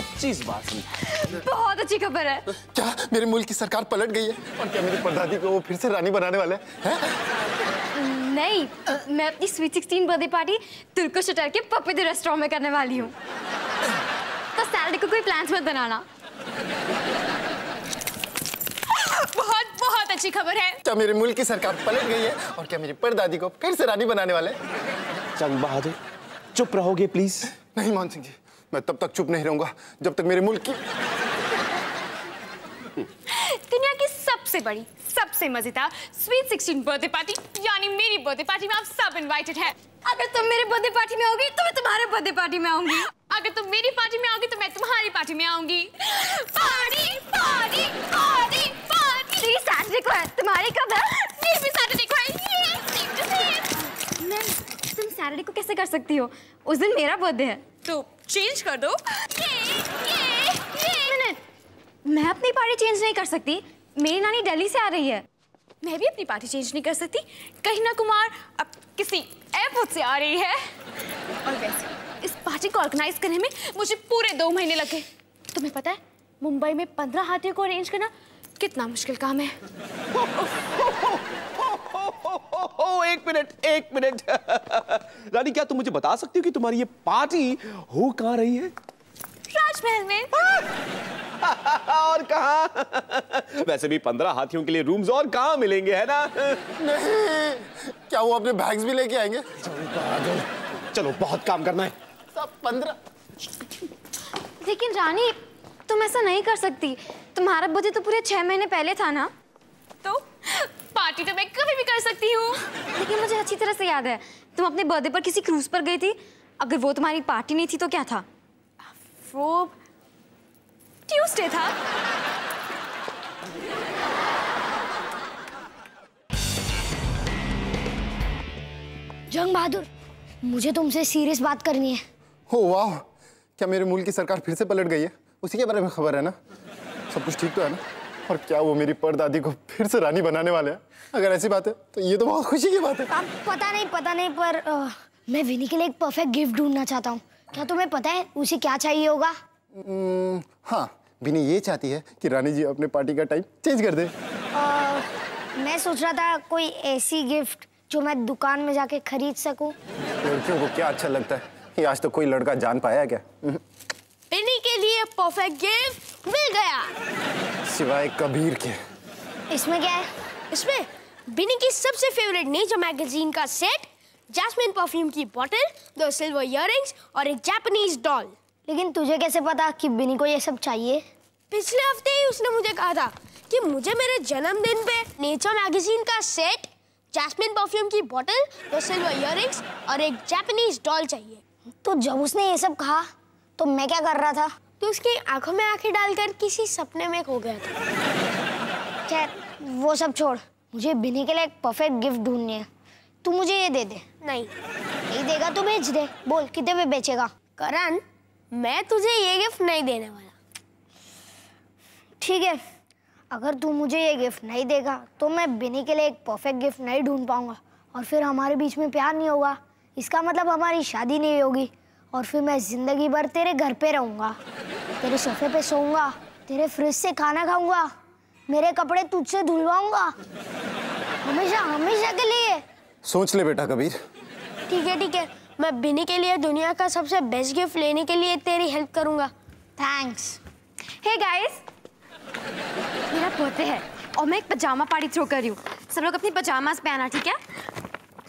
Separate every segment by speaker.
Speaker 1: पच्चीस बार सुनी।
Speaker 2: बहुत अच्छी खबर है।
Speaker 3: क्या मेरे मुल्क की सरकार पलट गई है? और क्या मेरी परदादी को वो फिर से रानी बनाने वाले हैं? हैं?
Speaker 2: नहीं मैं अपनी स्वीट सिक्सटीन बर्थडे पार्टी तुर्को शटर के पप्पी द रेस्टोरेंट में करने वाली हूँ। तो सैटरडे को कोई प्लान्स मत बनाना।
Speaker 4: बहुत बहुत अच्छी खबर है।
Speaker 3: क्या मेरे मुल्क की सरकार पलट गई है? और क्या मेरी परदादी को फिर से रानी बनाने वाले हैं?
Speaker 1: जंग बहादुर चुप रहोगे प्लीज़
Speaker 3: नहीं मान सिंह जी। मैं तब तक चुप नहीं रहूँगा जब तक मेरे मुल्क की
Speaker 4: दुनिया की सबसे बड़ी सबसे मज़ेदार स्वीट सिक्सटीन बर्थडे पार्टी यानी मेरी बर्थडे पार्टी में आप सब इनवाइटेड हैं।
Speaker 2: अगर तुम मेरे बर्थडे पार्टी में आओगी तो मैं तुम्हारे बर्थडे पार्टी में आऊँगी।
Speaker 4: अगर तुम मेरी पार्टी में आओगी तो मैं तुम्हारी पार्टी में आऊँगी। पार्टी पार्टी पार्टी पार्टी
Speaker 2: मेरी सैटरडे को है तुम्हारी कब है?
Speaker 4: ये भी सैटरडे को है ये सेम
Speaker 2: मैं तुम सैटरडे को कैसे कर सकती हो? उस दिन मेरा बर्थडे है।
Speaker 4: तो चेंज कर दो। ये ये ये।
Speaker 2: मिनट। मैं अपनी पार्टी चेंज नहीं कर सकती। मेरी नानी दिल्ली से आ रही है।
Speaker 4: मैं भी अपनी पार्टी चेंज नहीं कर सकती। कहीना कुमार अब किसी एयरपोर्ट से आ रही है। और वैसे इस पार्टी को ऑर्गेनाइज करने में मुझे पूरे दो महीने लगे। तुम्हें पता है मुंबई में पंद्रह हाथियों को अरेंज करना कितना मुश्किल काम है
Speaker 1: एक मिनट एक मिनट। रानी क्या तुम मुझे बता सकती हो कि तुम्हारी ये पार्टी हो कहाँ रही है?
Speaker 4: राजमहल में।
Speaker 1: और कहा? वैसे भी पंद्रह हाथियों के लिए रूम्स और कहाँ मिलेंगे है ना?
Speaker 3: नहीं क्या वो अपने बैग्स भी लेके आएँगे?
Speaker 1: चलो बहुत काम करना है।
Speaker 3: सब पंद्रह।
Speaker 2: लेकिन रानी तुम ऐसा नहीं कर सकती। तुम्हारा बर्थडे तो पूरे छह महीने पहले था ना?
Speaker 4: तो पार्टी तो मैं कभी भी कर सकती हूँ।
Speaker 2: लेकिन मुझे अच्छी तरह से याद है। तुम अपने बर्थडे पर किसी क्रूज पर गई थी? अगर वो तुम्हारी पार्टी नहीं थी तो क्या था?
Speaker 4: वो ट्यूसडे था?
Speaker 5: जंग बहादुर मुझे तुमसे सीरियस बात करनी है।
Speaker 3: हो oh, वाह। क्या मेरे मुल्क की सरकार फिर से पलट गई है? उसी के बारे में खबर है ना? सब कुछ ठीक तो है ना? और क्या वो मेरी परदादी को फिर से रानी बनाने वाले हैं? अगर ऐसी बात है तो ये तो बहुत खुशी की बात है।
Speaker 5: अब पता नहीं पता नहीं पर अ, मैं विनी के लिए एक परफेक्ट गिफ्ट ढूंढना चाहता हूँ। क्या तुम्हें पता है उसे क्या चाहिए होगा?
Speaker 3: हाँ बिनी ये चाहती है कि रानी जी अपने पार्टी का टाइम चेंज कर दे।
Speaker 5: अ, मैं सोच रहा था कोई ऐसी गिफ्ट जो मैं दुकान में जाके खरीद सकूँ।
Speaker 3: लड़कियों को क्या अच्छा लगता है? ये आज तो कोई लड़का जान पाया क्या?
Speaker 4: बिनी के लिए परफेक्ट गिफ्ट मिल गया।
Speaker 3: सिवाय कबीर के।
Speaker 5: इसमें क्या है?
Speaker 6: इसमें बिनी की सबसे फेवरेट नेचर मैगजीन का सेट जैस्मिन परफ्यूम की बोतल दो सिल्वर इयररिंग्स और एक जापानीज डॉल
Speaker 5: लेकिन तुझे कैसे पता कि बिनी को ये सब चाहिए?
Speaker 6: पिछले हफ़्ते ही उसने मुझे कहा था कि मुझे मेरे जन्मदिन पे नेचर मैगजीन का सेट जैस्मिन परफ्यूम की बॉटल दो सिल्वर इयररिंग्स और एक जापानीज डॉल चाहिए।
Speaker 5: तो जब उसने ये सब कहा तो मैं क्या कर रहा था?
Speaker 6: तो उसकी आँखों में आँखें डालकर किसी सपने में खो गया था।
Speaker 5: खैर वो सब छोड़। मुझे बिनी के लिए एक परफेक्ट गिफ्ट ढूंढनी है। तू मुझे ये दे दे।
Speaker 6: नहीं।
Speaker 5: नहीं देगा तो बेच दे। बोल कितने में बेचेगा?
Speaker 6: करण मैं तुझे ये गिफ्ट नहीं देने वाला।
Speaker 5: ठीक है। अगर तू मुझे ये गिफ्ट नहीं देगा तो मैं बिनी के लिए एक परफेक्ट गिफ्ट नहीं ढूंढ पाऊँगा। और फिर हमारे बीच में प्यार नहीं होगा। इसका मतलब हमारी शादी नहीं होगी। और फिर मैं ज़िंदगी भर तेरे घर पे रहूँगा। तेरे सोफे पे सोऊँगा तेरे फ्रिज से खाना खाऊँगा मेरे कपड़े तुझसे धुलवाऊँगा। हमेशा हमेशा के लिए।
Speaker 3: सोच ले बेटा कबीर।
Speaker 6: ठीक है ठीक है। मैं बिनी के लिए दुनिया का सबसे बेस्ट गिफ्ट लेने के लिए तेरी हेल्प करूँगा।
Speaker 5: थैंक्स
Speaker 2: हे गाइस मेरा पोते है और मैं एक पजामा पार्टी थ्रो कर रही हूँ। सब लोग अपनी पजामास पहना ठीक है?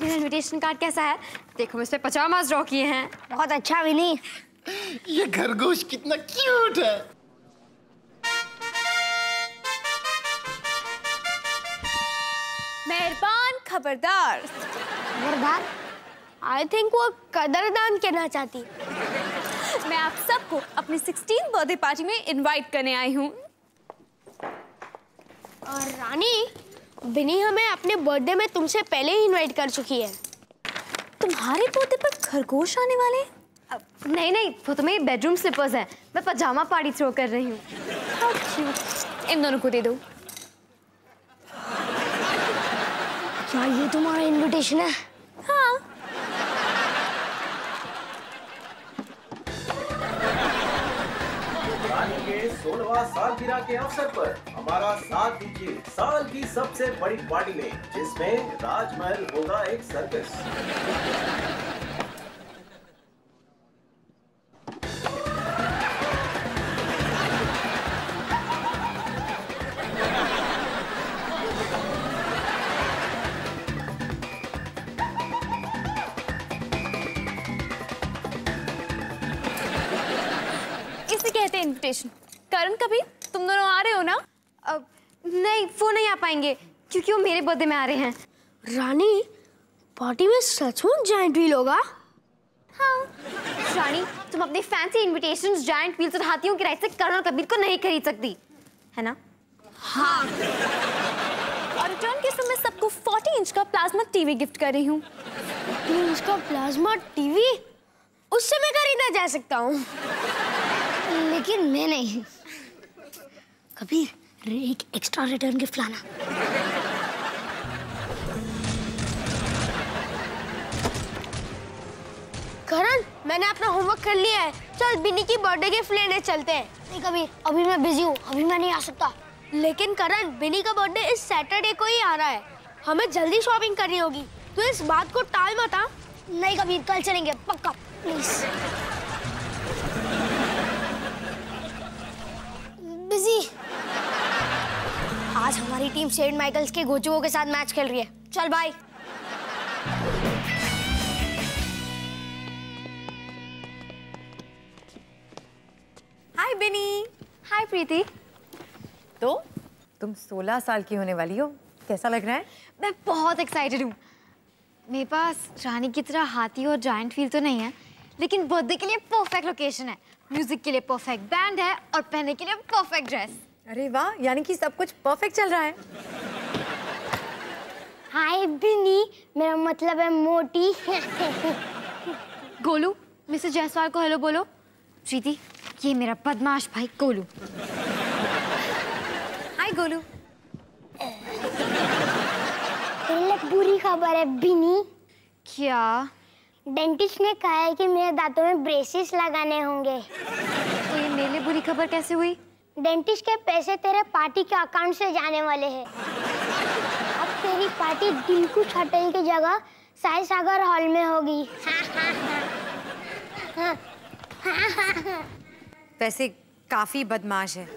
Speaker 2: मेरा इनविटेशन कार्ड कैसा है? देखो मैं इस पे पजामास ड्रॉ किए हैं।
Speaker 5: बहुत अच्छा विनी।
Speaker 3: ये खरगोश कितना क्यूट है।
Speaker 6: मेहरबान खबरदार।
Speaker 5: खबरदार?
Speaker 6: आई थिंक वो कदरदान कहना चाहती।
Speaker 4: मैं आप सबको अपनी 16 बर्थडे पार्टी में इनवाइट करने आई हूँ।
Speaker 6: और रानी बिनी हमें अपने बर्थडे में तुमसे पहले ही इनवाइट कर चुकी है।
Speaker 4: तुम्हारे पोते पर खरगोश आने वाले?
Speaker 2: नहीं नहीं वो तो मेरी बेडरूम स्लिपर्स है। मैं पजामा पार्टी थ्रो कर रही हूँ।
Speaker 4: इन दोनों को दे दो।
Speaker 5: क्या ये तुम्हारा इनविटेशन है?
Speaker 4: हाँ।
Speaker 7: में सोलवा सालगिरह के अवसर पर। हमारा साथ दीजिए साल की सबसे बड़ी पार्टी में, जिसमें राजमहल होगा एक सर्कस।
Speaker 2: मेरे बर्थडे में आ रहे हैं।
Speaker 6: रानी पार्टी में सचमुच जाइंट व्हील होगा।
Speaker 2: हाँ। रानी तुम अपने फैंसी इनविटेशंस जायंट व्हील्स और हाथियों की राइड से करण और कबीर को नहीं खरीद सकती। है ना? हाँ।
Speaker 4: और रिटर्न में मैं सबको 40 इंच का प्लाज्मा टीवी गिफ्ट कर रही हूँ।
Speaker 6: उसका प्लाज्मा टीवी उससे मैं खरीदा जा सकता हूँ।
Speaker 5: लेकिन मैं नहीं। कबीर एक एक्स्ट्रा रिटर्न गिफ्ट लाना।
Speaker 6: करण मैंने अपना होमवर्क कर लिया है। चल बिनी की बर्थडे गिफ्ट लेने चलते हैं।
Speaker 5: नहीं कबीर अभी मैं बिज़ी हूँ अभी मैं नहीं आ सकता।
Speaker 6: लेकिन करण बिनी का बर्थडे इस सैटरडे को ही आ रहा है। हमें जल्दी शॉपिंग करनी होगी। तो इस बात को टाल मत हाँ?
Speaker 5: नहीं कबीर कल चलेंगे पक्का प्लीज़ बिज़ी आज हमारी टीम सेंट माइकल्स के गोचुओं के साथ मैच खेल रही है। चल बाय
Speaker 4: हाय
Speaker 2: प्रीति।
Speaker 8: तो? तुम 16 साल की होने वाली हो। कैसा लग रहा है?
Speaker 2: मैं बहुत एक्साइटेड हूँ। मेरे पास रानी की तरह हाथी और जायंट व्हील तो नहीं है लेकिन बर्थडे के लिए परफेक्ट लोकेशन है। म्यूज़िक के लिए परफेक्ट बैंड है और पहनने के लिए परफेक्ट ड्रेस
Speaker 8: अरे वाह यानी कि सब कुछ परफेक्ट चल रहा है।
Speaker 5: हाय बिनी मेरा मतलब है मोटी।
Speaker 2: गोलू मिसेस जायसवाल को हेलो बोलो। प्रीति ये मेरा बदमाश भाई गोलू। हाय गोलू।
Speaker 5: तेरे बुरी खबर है बिनी।
Speaker 2: क्या?
Speaker 5: डेंटिस्ट ने कहा है कि मेरे दांतों में ब्रेसेस लगाने होंगे।
Speaker 2: तो ये मेरे लिए बुरी खबर कैसे हुई?
Speaker 5: डेंटिस्ट के पैसे तेरे पार्टी के अकाउंट से जाने वाले हैं। अब तेरी पार्टी दिलकुश होटल की जगह साई सागर हॉल में होगी।
Speaker 8: वैसे काफ़ी बदमाश है।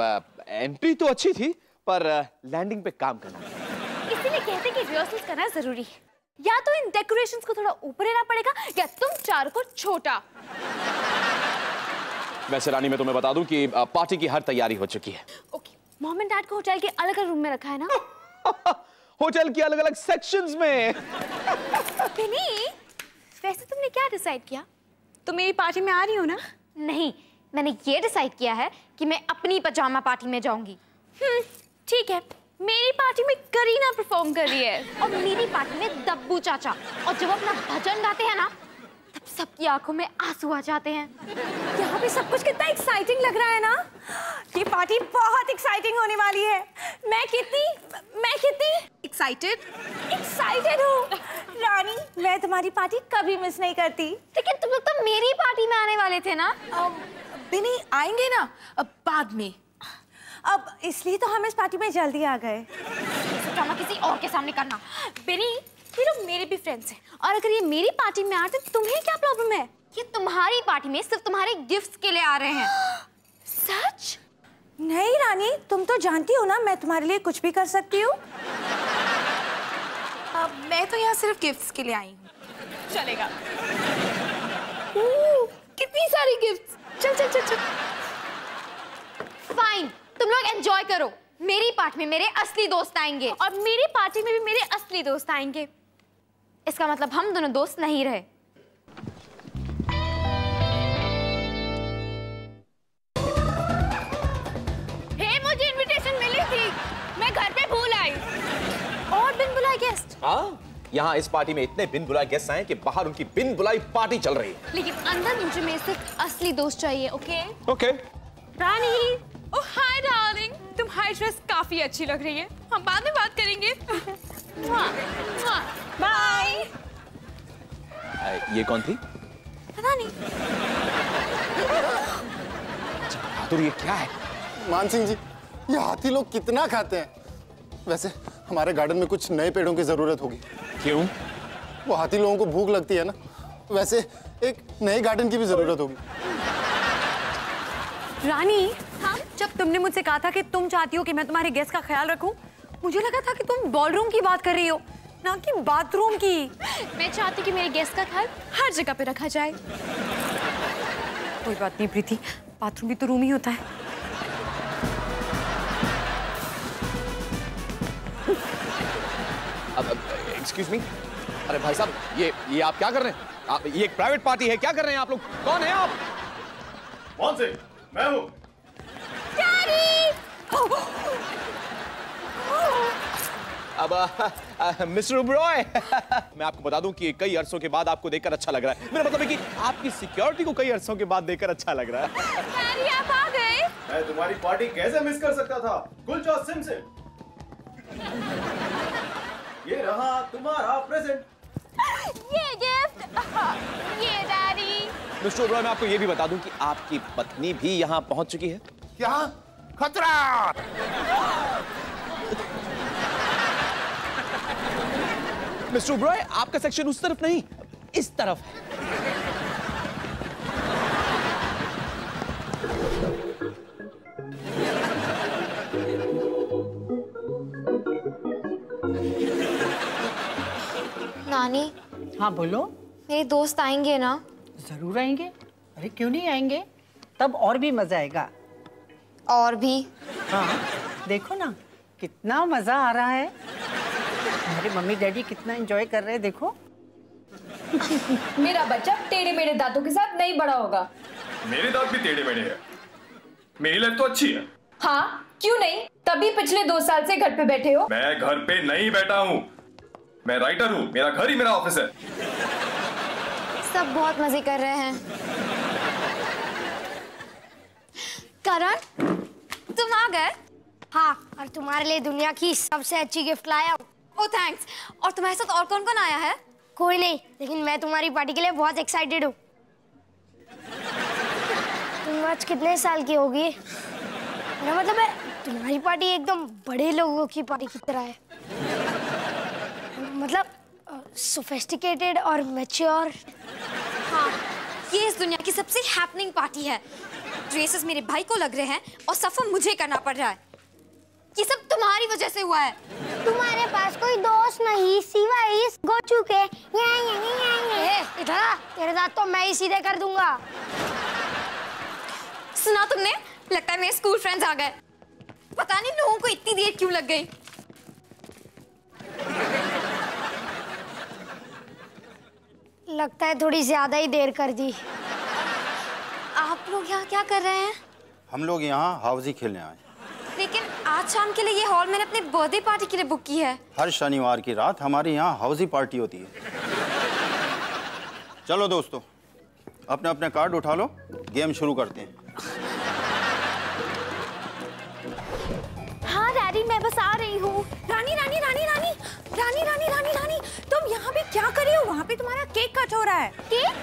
Speaker 4: एंट्री
Speaker 1: तो अच्छी थी पर लैंडिंग पे काम करना।
Speaker 4: इसीलिए कहते कि रिहर्सल करना ज़रूरी है। या तो इन डेकोरेशंस को थोड़ा ऊपर लेना पड़ेगा या तुम चार को छोटा।
Speaker 1: वैसे रानी मैं तुम्हें बता दूँ कि पार्टी की हर तैयारी हो चुकी है।
Speaker 4: ओके मॉम एंड डैड को होटल के अलग अलग रूम में रखा है ना?
Speaker 1: होटल की अलग अलग सेक्शंस में।
Speaker 4: वैसे तुमने क्या डिसाइड किया? तुम मेरी पार्टी में आ रही हो ना?
Speaker 2: नहीं मैंने ये डिसाइड किया है कि मैं अपनी पजामा पार्टी में जाऊँगी।
Speaker 4: हम्म, ठीक है। मेरी पार्टी में करीना परफॉर्म कर रही है।
Speaker 2: और मेरी पार्टी में दब्बू चाचा। और जब अपना भजन गाते हैं ना तब सबकी आँखों में आँसू आ जाते हैं।
Speaker 8: यहाँ पे सब कुछ कितना एक्साइटिंग लग रहा है ना? ये पार्टी बहुत एक्साइटिंग होने वाली है।
Speaker 4: मैं कितनी मैं कितनी
Speaker 8: एक्साइटेड
Speaker 4: एक्साइटेड हूँ।
Speaker 8: रानी मैं तुम्हारी पार्टी कभी मिस नहीं करती।
Speaker 2: लेकिन तुम लोग तो मेरी पार्टी में आने वाले थे ना?
Speaker 8: बिनी आएँगे ना। अब बाद में। अब इसलिए तो हम इस पार्टी में जल्दी आ गए।
Speaker 2: ड्रामा किसी और के सामने करना।
Speaker 4: बेनी ये लोग मेरे भी फ्रेंड्स हैं। और अगर ये मेरी पार्टी में आते तो तुम्हें क्या प्रॉब्लम है?
Speaker 2: ये तुम्हारी पार्टी में सिर्फ़ तुम्हारे गिफ्ट्स के लिए आ रहे हैं।
Speaker 4: सच?
Speaker 8: नहीं रानी तुम तो जानती हो ना मैं तुम्हारे लिए कुछ भी कर सकती हूँ।
Speaker 4: अब मैं तो यहाँ सिर्फ़ गिफ्ट्स के लिए आई हूँ। चलेगा। कितनी सारी गिफ्ट्स चल चल चल चल।
Speaker 2: फाइन तुम लोग एंजॉय करो। मेरी पार्टी में मेरे असली दोस्त आएँगे।
Speaker 4: और मेरी पार्टी में भी मेरे असली दोस्त आएँगे।
Speaker 2: इसका मतलब हम दोनों दोस्त नहीं रहे।
Speaker 4: हे मुझे इनविटेशन मिली थी। मैं घर पे भूल आई।
Speaker 2: और बिन बुलाए गेस्ट
Speaker 1: हाँ? यहाँ इस पार्टी में इतने बिन बुलाए गेस्ट आए कि बाहर उनकी बिन बुलाई पार्टी चल रही है।
Speaker 4: लेकिन अंदर मुझे मेरे सिर्फ़ असली दोस्त चाहिए okay
Speaker 1: okay
Speaker 4: Rani oh hi darling तुम्हारी ड्रेस काफ़ी अच्छी लग रही है। हम बाद में बात करेंगे। बाय
Speaker 1: ये कौन थी?
Speaker 2: पता नहीं।
Speaker 1: बहादुर ये क्या है?
Speaker 3: मानसिंह जी ये हाथी लोग कितना खाते हैं? वैसे हमारे गार्डन में कुछ नए पेड़ों की ज़रूरत होगी।
Speaker 1: क्यों?
Speaker 3: वो हाथी लोगों को भूख लगती है ना वैसे एक नए गार्डन की भी ज़रूरत होगी।
Speaker 8: रानी हाँ जब तुमने मुझसे कहा था कि तुम चाहती हो कि मैं तुम्हारे गेस्ट का ख्याल रखूँ मुझे लगा था कि तुम बॉलरूम की बात कर रही हो ना कि बाथरूम की।
Speaker 4: मैं चाहती कि मेरे गेस्ट का ख्याल हर जगह पे रखा जाए।
Speaker 8: कोई बात नहीं प्रीति बाथरूम भी तो रूम ही होता है।
Speaker 1: एक्सक्यूज मी अरे भाई साहब ये ये आप क्या कर रहे हैं? आप ये एक प्राइवेट पार्टी है क्या कर रहे हैं आप लोग? कौन है आप?
Speaker 3: कौन से? मैं हूँ।
Speaker 1: अब मिस्टर उब्रॉय मैं आपको बता दूँ कि कई अरसों के बाद आपको देखकर अच्छा लग रहा है। मेरा मतलब है कि आपकी सिक्योरिटी को कई अरसों के बाद देखकर अच्छा लग रहा है।
Speaker 4: मैरी आप आ गए।
Speaker 7: मैं तुम्हारी पार्टी कैसे मिस कर सकता था? गुलचा सिम सिम ये रहा तुम्हारा प्रेजेंट
Speaker 4: ये गिफ्ट ये डैडी
Speaker 1: मिस्टर ओब्रॉय मैं आपको ये भी बता दूँ कि आपकी पत्नी भी यहाँ पहुँच चुकी है।
Speaker 3: क्या खतरा!
Speaker 1: मिस्टर ओब्रॉय आपका सेक्शन उस तरफ़ नहीं इस तरफ़ है।
Speaker 2: नानी
Speaker 9: हाँ बोलो।
Speaker 2: मेरे दोस्त आएँगे ना।
Speaker 9: ज़रूर आएँगे। अरे क्यों नहीं आएँगे? तब और भी मज़ा आएगा।
Speaker 2: और भी।
Speaker 9: हाँ देखो ना कितना मज़ा आ रहा है। हमारे मम्मी डैडी कितना एंजॉय कर रहे हैं देखो।
Speaker 10: मेरा बच्चा टेढ़े मेढ़े दांतों के साथ नहीं बड़ा होगा।
Speaker 11: मेरे दांत भी टेढ़े मेढ़े हैं। मेरी लाइफ तो अच्छी है।
Speaker 10: हाँ क्यों नहीं? तभी पिछले दो साल से घर पे बैठे हो।
Speaker 11: मैं घर पे नहीं बैठा हूँ। मैं राइटर हूँ मेरा घर ही मेरा ऑफ़िस है।
Speaker 2: सब बहुत मज़े कर रहे हैं। करण तुम आ गए?
Speaker 5: हाँ और तुम्हारे लिए दुनिया की सबसे अच्छी गिफ्ट लाया हूँ।
Speaker 2: ओ थैंक्स और तुम्हारे साथ और कौन कौन आया है?
Speaker 5: कोई नहीं लेकिन मैं तुम्हारी पार्टी के लिए बहुत एक्साइटेड हूँ। तुम आज कितने साल की होगी? मेरा मतलब है तुम्हारी पार्टी एकदम बड़े लोगों की पार्टी की तरह है। मतलब सोफेस्टिकेटेड और मैच्योर
Speaker 2: हाँ ये इस दुनिया की सबसे हैपनिंग पार्टी है। ड्रेसेस मेरे भाई को लग रहे हैं और सफ़र मुझे करना पड़ रहा है। ये सब तुम्हारी वजह से हुआ है।
Speaker 5: तुम्हारे पास कोई दोस्त नहीं सिवाय इस गोचू के। इधर तेरे साथ तो मैं ही सीधे कर दूँगा।
Speaker 2: सुना तुमने? लगता है मेरे स्कूल फ्रेंड्स आ गए। पता नहीं लोगों को इतनी देर क्यों लग गई।
Speaker 5: लगता है थोड़ी ज़्यादा ही देर कर दी।
Speaker 2: आप लोग यहाँ क्या कर रहे हैं?
Speaker 12: हम लोग यहाँ हाउजी खेलने आए।
Speaker 2: लेकिन आज शाम के लिए ये हॉल मैंने अपने बर्थडे पार्टी के लिए बुक की है।
Speaker 12: हर शनिवार की रात हमारे यहाँ हाउजी पार्टी होती है। चलो दोस्तों अपने अपने कार्ड उठा लो गेम शुरू करते हैं।
Speaker 8: हाँ डैडी मैं बस आ रही हूँ। रानी रानी रानी रानी रानी तुम यहाँ पे क्या कर रही हो? वहाँ पे तुम्हारा केक कट हो रहा है।
Speaker 4: केक?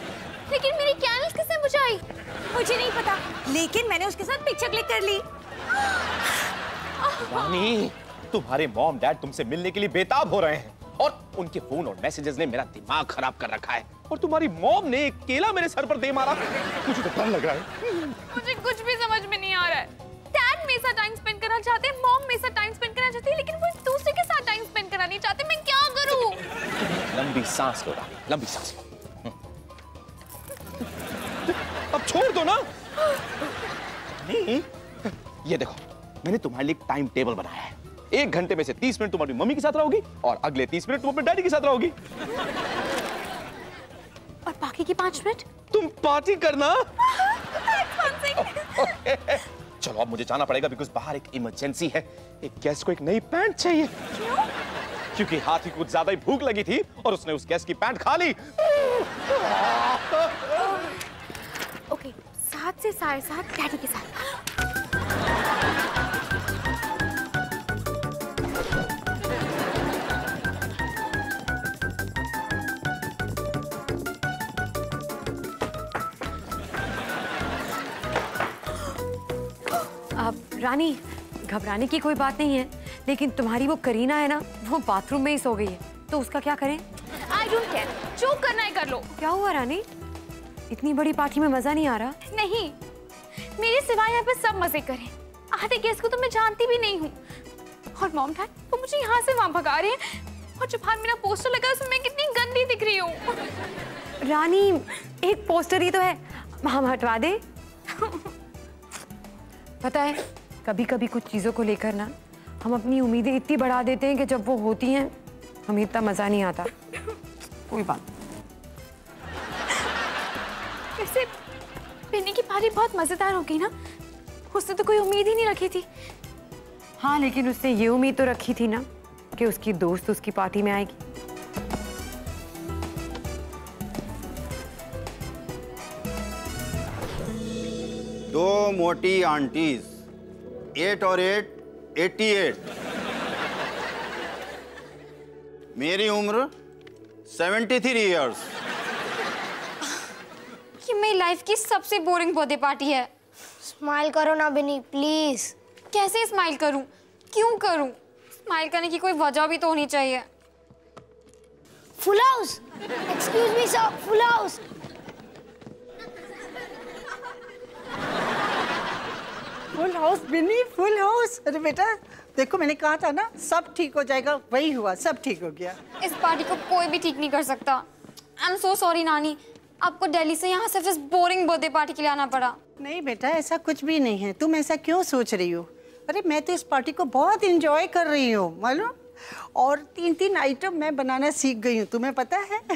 Speaker 4: लेकिन मेरी कैंडल्स किसने बुझाई?
Speaker 8: मुझे नहीं पता लेकिन मैंने उसके साथ पिक्चर क्लिक कर ली।
Speaker 1: रानी तुम्हारे मॉम डैड तुमसे मिलने के लिए बेताब हो रहे हैं। और उनके फ़ोन और मैसेजेस ने मेरा दिमाग खराब कर रखा है। और तुम्हारी मॉम ने एक केला मेरे सर पर दे मारा। मुझे तो डर लग रहा है।
Speaker 4: मुझे कुछ भी समझ में नहीं आ रहा है। डैड मेरे साथ टाइम स्पेंड करना चाहते हैं मॉम मेरे साथ टाइम स्पेंड करना चाहती है लेकिन वो करना नहीं चाहते मैं क्या करूँ?
Speaker 1: लंबी सांस लो रानी लंबी सांस लो। अब छोड़ दो ना। नहीं ये देखो मैंने तुम्हारे लिए टाइम टेबल बनाया है। एक घंटे में से तीस मिनट तुम अपनी मम्मी के साथ रहोगी और अगले तीस मिनट तुम अपने डैडी के साथ रहोगी।
Speaker 4: और बाकी की पाँच मिनट?
Speaker 1: तुम पार्टी करना। चलो अब मुझे जाना पड़ेगा बिकॉज़ बाहर एक इमरजेंसी है। एक गेस्ट को एक नई पैंट चाहिए। क्योंकि हाथी कुछ ज़्यादा ही भूख लगी थी और उसने उस गेस्ट की पैंट खा ली।
Speaker 4: ओके सात से साढ़े सात डैडी के साथ।
Speaker 8: रानी, घबराने की कोई बात नहीं है। लेकिन तुम्हारी वो करीना है ना वो बाथरूम में ही सो गई है। तो उसका क्या करें?
Speaker 4: आई डोंट केयर जो करना है कर लो।
Speaker 8: क्या हुआ रानी? इतनी बड़ी पार्टी में मज़ा नहीं आ रहा?
Speaker 4: नहीं। मेरे सिवाय यहाँ पे सब मज़े करें। आधे गेस्ट को तो मैं जानती भी नहीं हूँ। और मॉम डैड वो मुझे यहाँ से वहाँ भगा रहे हैं। और जो बाहर मेरा पोस्टर लगा है उसमें मैं कितनी गंदी दिख रही हूँ।
Speaker 8: रानी एक पोस्टर ही तो है। हम हटवा दे। पता है कभी कभी कुछ चीज़ों को लेकर ना हम अपनी उम्मीदें इतनी बढ़ा देते हैं कि जब वो होती हैं हमें इतना मज़ा नहीं आता। कोई बात
Speaker 4: वैसे पिन्नी की पारी बहुत मज़ेदार हो गई ना? उसने तो कोई उम्मीद ही नहीं रखी थी।
Speaker 8: हाँ लेकिन उसने ये उम्मीद तो रखी थी ना कि उसकी दोस्त उसकी पार्टी में आएगी।
Speaker 12: दो मोटी आंटीज एट और एट एट्टी एट। मेरी उम्र सेवेंटी थ्री ईयर्स
Speaker 2: ये मेरी लाइफ की सबसे बोरिंग बर्थडे पार्टी है।
Speaker 5: स्माइल करो ना बिनी प्लीज़।
Speaker 2: कैसे स्माइल करूँ? क्यों करूँ? स्माइल करने की कोई वजह भी तो होनी चाहिए।
Speaker 5: Full house. Excuse me sir full house.
Speaker 9: Full house Bini full house अरे बेटा देखो मैंने कहा था ना सब ठीक हो जाएगा वही हुआ सब ठीक हो गया।
Speaker 2: इस पार्टी को कोई भी ठीक नहीं कर सकता। आई एम सो सॉरी नानी। आपको दिल्ली से यहाँ सिर्फ़ इस बोरिंग बर्थडे पार्टी के लिए आना पड़ा।
Speaker 9: नहीं बेटा ऐसा कुछ भी नहीं है। तुम ऐसा क्यों सोच रही हो? अरे मैं तो इस पार्टी को बहुत इंजॉय कर रही हूँ मालूम? और तीन तीन आइटम मैं बनाना सीख गई हूँ तुम्हें पता है?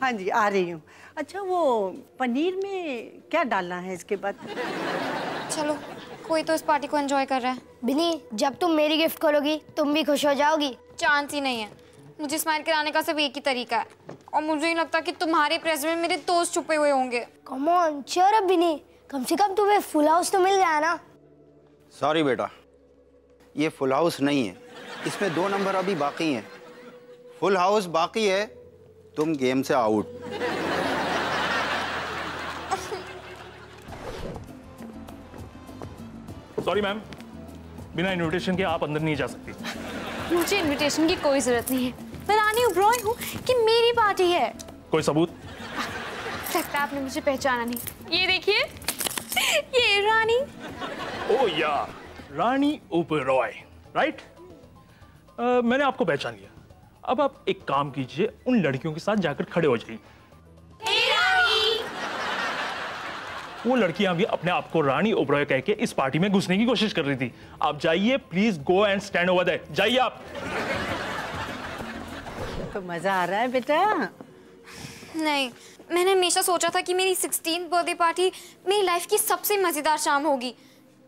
Speaker 9: हाँ जी आ रही हूँ। अच्छा वो पनीर में क्या डालना है इसके बाद?
Speaker 2: चलो कोई तो इस पार्टी को एंजॉय कर रहा है।
Speaker 5: बिनी जब तुम मेरी गिफ्ट खोलोगी तुम भी खुश हो जाओगी।
Speaker 2: चांस ही नहीं है। मुझे स्माइल कराने का सिर्फ़ एक ही तरीका है। और मुझे नहीं लगता कि तुम्हारे प्रेजेंट में मेरे दोस्त छुपे हुए होंगे।
Speaker 5: कम ऑन चेयर अप बिनी। कम से कम तुम्हें फुल हाउस तो मिल गया ना।
Speaker 12: सॉरी बेटा। ये फुल हाउस नहीं है। इसमें दो नंबर अभी बाकी हैं। फुल हाउस बाकी है तुम गेम से आउट
Speaker 13: सॉरी मैम बिना इनविटेशन के आप अंदर नहीं जा सकती।
Speaker 4: मुझे इनविटेशन की कोई ज़रूरत नहीं है। मैं रानी उब्रॉय हूँ कि मेरी पार्टी है
Speaker 13: कोई सबूत?
Speaker 4: लगता आपने मुझे पहचाना नहीं। ये देखिए। ये रानी।
Speaker 13: ओ या रानी ओबरॉय राइट मैंने आपको पहचान लिया। अब आप एक काम कीजिए उन लड़कियों के साथ जाकर खड़े हो जाइए। वो लड़कियाँ भी अपने आप को रानी ओबरॉय कह के इस पार्टी में घुसने की कोशिश कर रही थी। आप जाइए please go and stand over that जाइए आप।
Speaker 9: तो मज़ा आ रहा है बेटा?
Speaker 2: नहीं मैंने हमेशा सोचा था कि मेरी सिक्सटीन बर्थडे पार्टी मेरी लाइफ की सबसे मज़ेदार शाम होगी।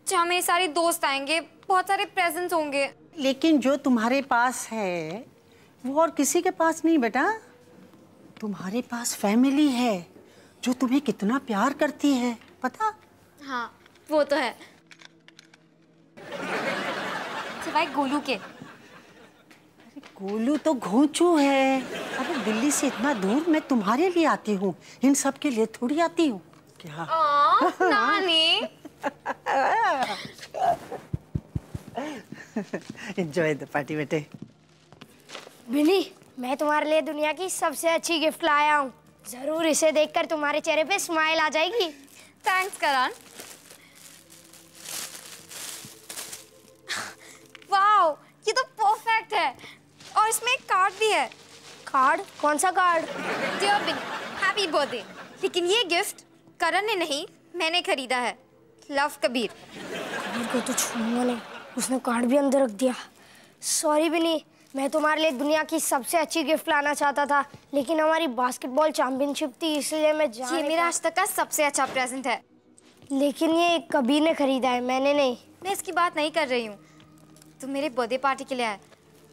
Speaker 2: जहाँ मेरे सारे दोस्त आएँगे बहुत सारे प्रेजेंट्स होंगे।
Speaker 9: लेकिन जो तुम्हारे पास है वो और किसी के पास नहीं बेटा। तुम्हारे पास फैमिली है जो तुम्हें कितना प्यार करती है। पता?
Speaker 2: हाँ वो तो है। सिवाय गोलू के।
Speaker 9: अरे गोलू तो घोंचू है। अरे दिल्ली से इतना दूर मैं तुम्हारे लिए आती हूँ। इन सब के लिए थोड़ी आती हूँ। क्या?
Speaker 2: आ, नानी।
Speaker 9: एंजॉय द पार्टी बेटे।
Speaker 5: बिनी मैं तुम्हारे लिए दुनिया की सबसे अच्छी गिफ्ट लाया हूँ। ज़रूर इसे देखकर तुम्हारे चेहरे पे स्माइल आ जाएगी।
Speaker 2: थैंक्स करण वाओ ये तो परफेक्ट है। और इसमें एक कार्ड भी है।
Speaker 5: कार्ड कौन सा card
Speaker 2: dear Bini happy birthday लेकिन ये गिफ्ट करण ने नहीं मैंने खरीदा है। लव कबीर
Speaker 5: कबीर को तो छूऊँगा नहीं उसने कार्ड भी अंदर रख दिया। सॉरी बिनी मैं तुम्हारे लिए दुनिया की सबसे अच्छी गिफ्ट लाना चाहता था लेकिन हमारी बास्केटबॉल चैंपियनशिप थी इसलिए मैं जा
Speaker 2: ये मेरा आज तक का सबसे अच्छा प्रेजेंट है।
Speaker 5: लेकिन ये कभी ने खरीदा है मैंने नहीं।
Speaker 2: मैं इसकी बात नहीं कर रही हूँ। तुम मेरे बर्थडे पार्टी के लिए आए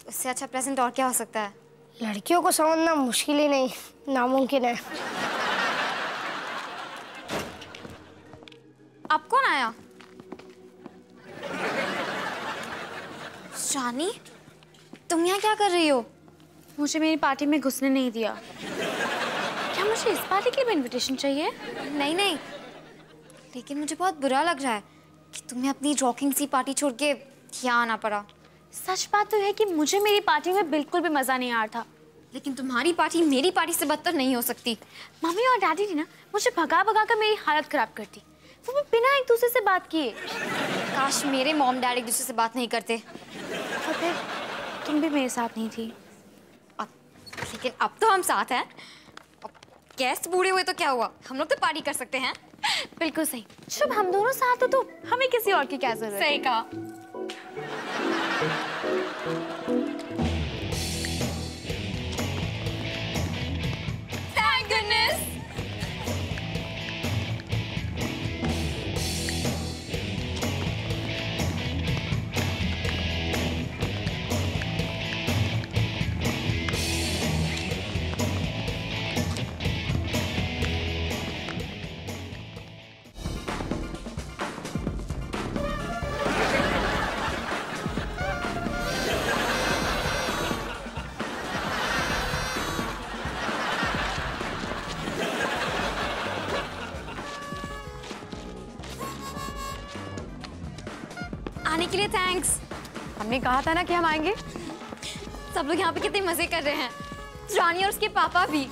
Speaker 2: उससे अच्छा प्रेजेंट और क्या हो सकता है?
Speaker 5: लड़कियों को समझना मुश्किल ही नहीं नामुमकिन है।
Speaker 2: अब कौन आया? रानी तुम यहाँ क्या कर रही हो?
Speaker 4: मुझे मेरी पार्टी में घुसने नहीं दिया। क्या मुझे इस पार्टी के लिए इनविटेशन चाहिए?
Speaker 2: नहीं नहीं। लेकिन मुझे बहुत बुरा लग रहा है कि तुम्हें अपनी रॉकिंग सी पार्टी छोड़ के यहाँ आना पड़ा।
Speaker 4: सच बात तो है कि मुझे मेरी पार्टी में बिल्कुल भी मज़ा नहीं आ रहा था।
Speaker 2: लेकिन तुम्हारी पार्टी मेरी पार्टी से बदतर नहीं हो सकती।
Speaker 4: मम्मी और डैडी ने ना मुझे भगा भगा कर मेरी हालत खराब कर दी। वो भी बिना एक दूसरे से बात किए।
Speaker 2: काश मेरे मॉम डैड एक दूसरे से बात नहीं करते।
Speaker 4: और फिर तुम भी मेरे साथ नहीं थी।
Speaker 2: अब लेकिन अब तो हम साथ हैं। गेस्ट बूढ़े हुए तो क्या हुआ? हम लोग तो पार्टी कर सकते हैं।
Speaker 4: बिल्कुल सही। जब हम दोनों साथ हो तो हमें किसी और की क्या ज़रूरत
Speaker 2: सही कहा। के लिए थैंक्स
Speaker 8: हमने कहा था ना कि हम आएँगे।
Speaker 2: सब लोग यहाँ पे कितने मज़े कर रहे हैं। रानी और उसके पापा भी।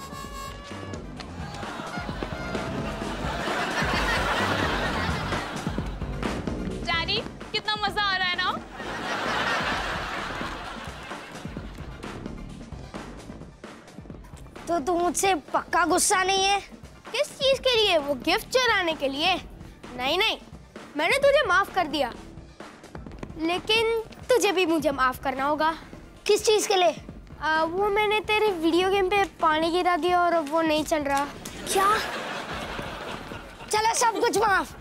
Speaker 4: डैडी कितना मज़ा आ रहा है ना?
Speaker 5: तो तुम मुझसे पक्का गुस्सा नहीं है?
Speaker 6: किस चीज़ के लिए? वो गिफ्ट चलाने के लिए? नहीं नहीं। मैंने तुझे माफ़ कर दिया। लेकिन तुझे भी मुझे माफ़ करना होगा।
Speaker 5: किस चीज़ के लिए?
Speaker 6: आ, वो मैंने तेरे वीडियो गेम पे पानी गिरा दिया और अब वो नहीं चल रहा।
Speaker 5: क्या? चलो सब कुछ माफ़।